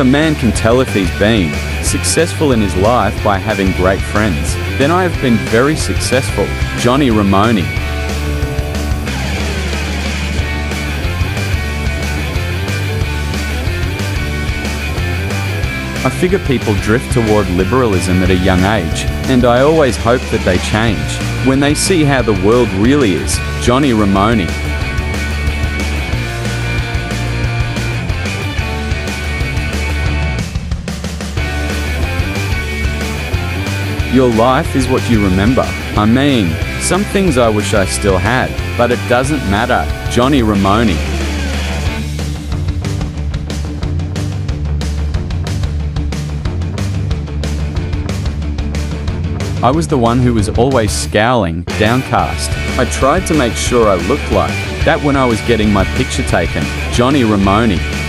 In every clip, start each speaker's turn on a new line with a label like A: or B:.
A: If a man can tell if he's been successful in his life by having great friends, then I have been very successful. Johnny Ramone. I figure people drift toward liberalism at a young age, and I always hope that they change when they see how the world really is. Johnny Ramone. Your life is what you remember. I mean, some things I wish I still had, but it doesn't matter. Johnny Ramone. I was the one who was always scowling, downcast. I tried to make sure I looked like that when I was getting my picture taken. Johnny Ramone.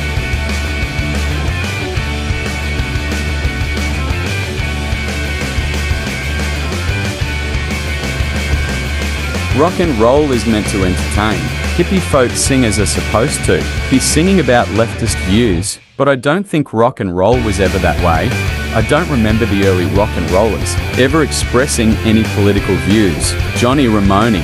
A: Rock and roll is meant to entertain. Hippie folk singers are supposed to be singing about leftist views, but I don't think rock and roll was ever that way. I don't remember the early rock and rollers ever expressing any political views. Johnny Ramone.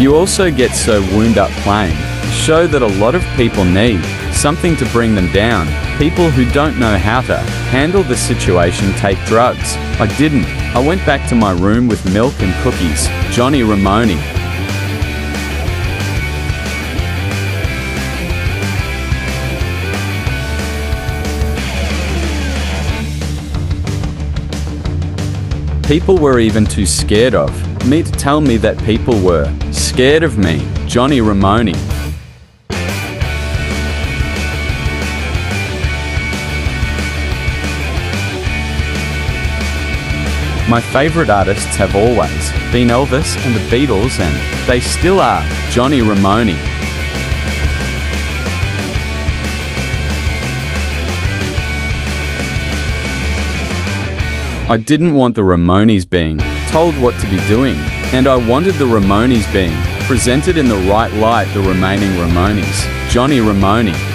A: You also get so wound up playing. Show that a lot of people need something to bring them down. People who don't know how to handle the situation take drugs. I didn't. I went back to my room with milk and cookies. Johnny Ramone. People were even too scared of me to tell me that people were scared of me. Johnny Ramone. My favourite artists have always been Elvis and the Beatles, and they still are Johnny Ramone. I didn't want the Ramones being told what to be doing, and I wanted the Ramones being presented in the right light, the remaining Ramones. Johnny Ramone.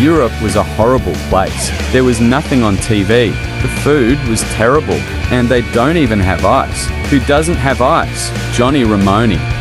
A: Europe was a horrible place. There was nothing on TV. The food was terrible. And they don't even have ice. Who doesn't have ice? Johnny Ramone.